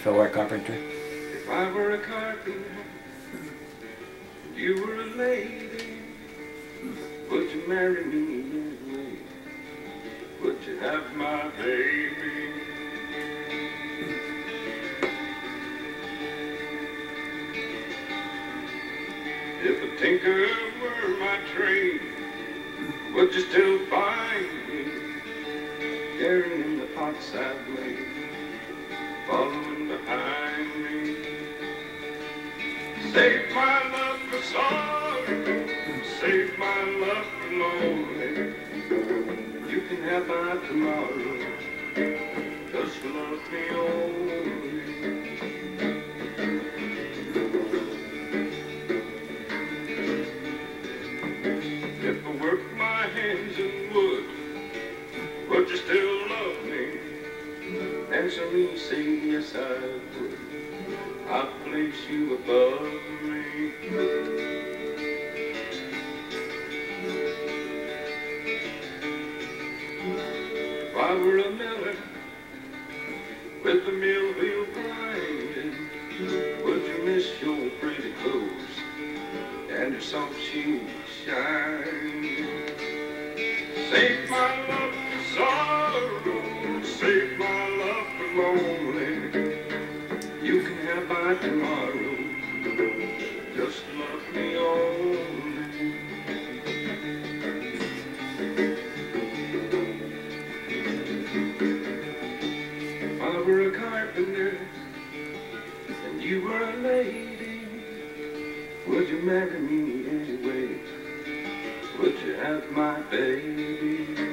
If I were a carpenter. If I were a carpenter, you were a lady, would you marry me anyway? Would you have my baby? If a tinker were my trade, would you still find me carrying the pots I've made, following behind me? Save my love for sorry, save my love for lonely. You can have my tomorrow, just love me only. If I worked my hands in wood, would you still me, say yes I would. I place you above me. If I were a miller with the mill wheel grinding, would you miss your pretty clothes and your soft shoes shining? Save my love lonely. You can have my tomorrow. Just love me only. If I were a carpenter and you were a lady, would you marry me anyway? Would you have my baby?